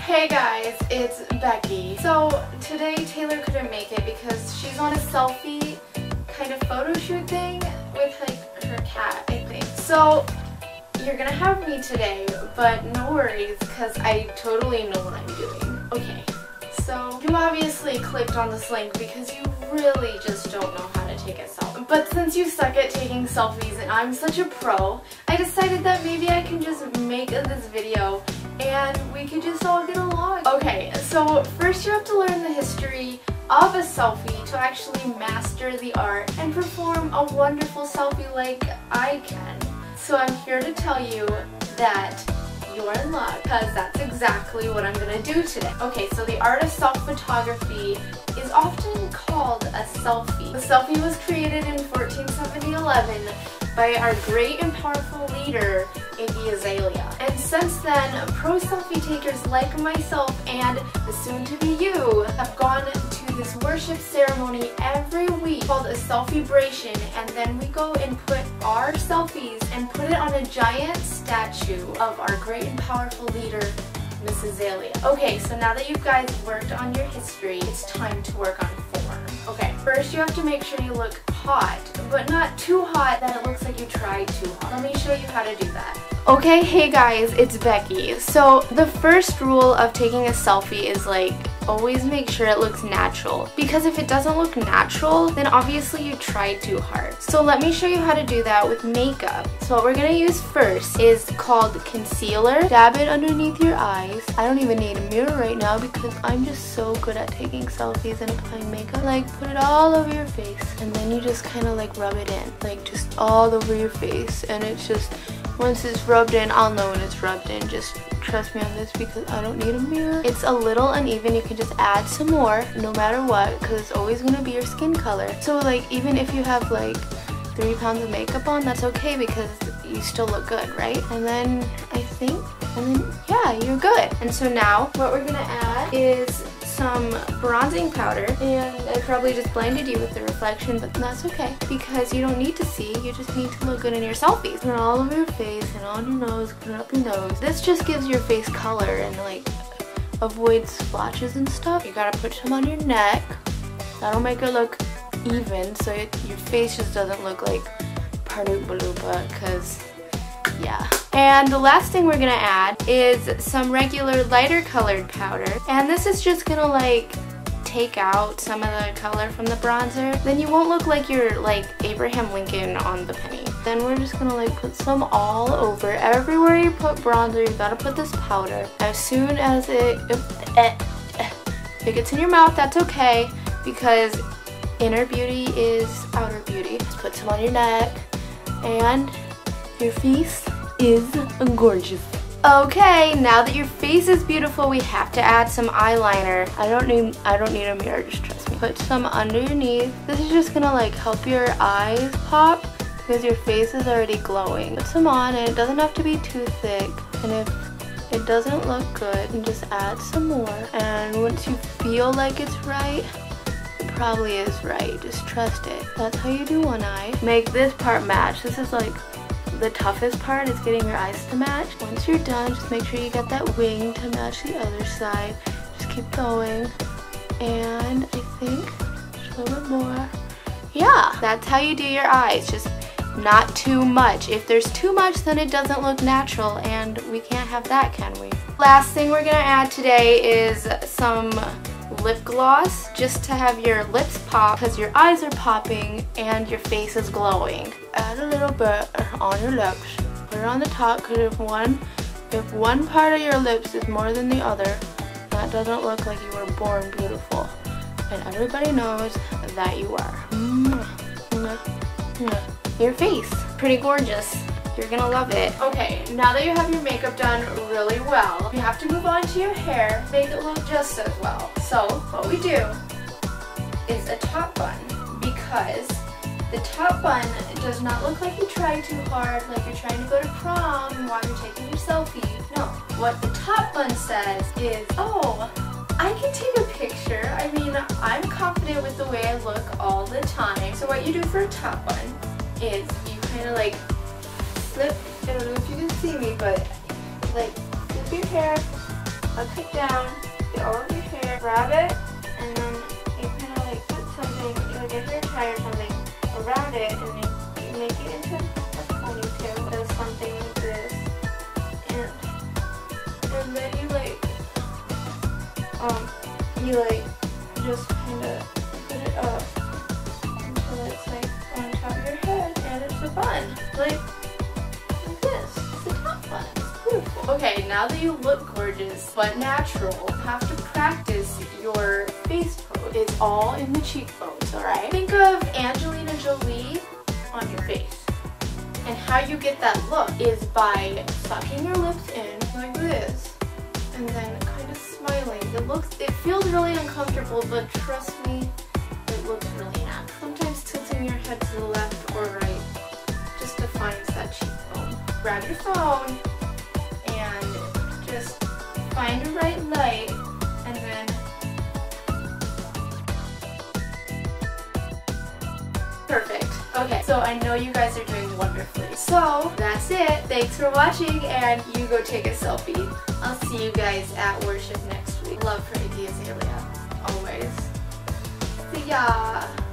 Hey guys, it's Becky. So today Taylor couldn't make it because she's on a selfie kind of photo shoot thing with like her cat, I think. So you're gonna have me today, but no worries because I totally know what I'm doing. Okay, so you obviously clicked on this link because you really just don't know how to take a selfie. But since you suck at taking selfies and I'm such a pro, I decided that maybe I can just make this video and we could just all get along. Okay, so first you have to learn the history of a selfie to actually master the art and perform a wonderful selfie like I can. So I'm here to tell you that you're in luck because that's exactly what I'm going to do today. Okay, so the art of self-photography is often called a selfie. The selfie was created in 1470 by our great and powerful leader, Iggy Azalea. And since then, pro selfie takers like myself and the soon-to-be you have gone to this worship ceremony every week called a selfie-bration and then we go and put our selfies and put it on a giant statue of our great and powerful leader, Miss Azalea. Okay, so now that you guys worked on your history, it's time to work on form. Okay, first you have to make sure you look hot, but not too hot that it looks like you tried too hard. Let me show you how to do that. Okay, hey guys, it's Becky. So the first rule of taking a selfie is like always make sure it looks natural because if it doesn't look natural then obviously you tried too hard. So let me show you how to do that with makeup. So what we're to use first is called concealer. Dab it underneath your eyes. I don't even need a mirror right now because I'm just so good at taking selfies and applying makeup. Like put it all over your face and then you just kind of like rub it in like just all over your face and it's just once it's rubbed in, I'll know when it's rubbed in. Just trust me on this because I don't need a mirror. It's a little uneven. You can just add some more no matter what because it's always going to be your skin color. So like even if you have like three pounds of makeup on, that's okay because you still look good, right? And then I think, and then yeah, you're good. And so now what we're going to add is some bronzing powder and I probably just blinded you with the reflection but that's okay because you don't need to see you just need to look good in your selfies. It all over your face and on your nose put up your nose. This just gives your face color and like avoids splotches and stuff. You gotta put some on your neck. That'll make it look even so it, your face just doesn't look like Pardoop Baloopa because yeah. And the last thing we're gonna add is some regular lighter colored powder. And this is just gonna like take out some of the color from the bronzer. Then you won't look like you're like Abraham Lincoln on the penny. Then we're just gonna like put some all over. Everywhere you put bronzer, you gotta put this powder. As soon as it, if, if eh, eh, it gets in your mouth, that's okay because inner beauty is outer beauty. Just put some on your neck and your face is gorgeous. Okay, now that your face is beautiful, we have to add some eyeliner. I don't need I don't need a mirror, just trust me. Put some underneath. This is just gonna like help your eyes pop because your face is already glowing. Put some on and it doesn't have to be too thick. And if it doesn't look good, you just add some more. And once you feel like it's right, it probably is right. Just trust it. That's how you do one eye. Make this part match. This is like the toughest part is getting your eyes to match. Once you're done, just make sure you get that wing to match the other side. Just keep going. And I think just a little bit more. Yeah, that's how you do your eyes. Just not too much. If there's too much, then it doesn't look natural, and we can't have that, can we? Last thing we're gonna add today is some lip gloss just to have your lips pop because your eyes are popping and your face is glowing. Add a little bit on your lips. Put it on the top because if one, if one part of your lips is more than the other, that doesn't look like you were born beautiful. And everybody knows that you are. Your face, pretty gorgeous. You're gonna love it. Okay, now that you have your makeup done really well, you have to move on to your hair, make it look just as well. So what we do is a top bun because the top bun does not look like you tried too hard, like you're trying to go to prom while you're taking your selfie. No, what the top bun says is, oh, I can take a picture. I mean, I'm confident with the way I look all the time. So what you do for a top bun is you kind of like flip, I don't know if you can see me, but like flip your hair I'll cut down, get all of your hair, grab it, and then you kind of like put something, like a hair tie or something around it, and you, you make it into a ponytail or something like this. And, and then you like, um, you like just kind of put it up until it's like on top of your head, and it's a bun. Like now that you look gorgeous but natural, you have to practice your face pose. It's all in the cheekbones, alright? Think of Angelina Jolie on your face. And how you get that look is by sucking your lips in like this. And then kind of smiling. It looks, it feels really uncomfortable, but trust me, it looks really natural. Sometimes tilting your head to the left or right just defines that cheekbone. Grab your phone I know you guys are doing wonderfully. So that's it. Thanks for watching and you go take a selfie. I'll see you guys at worship next week. Love Iggy Azalea. Always. See ya.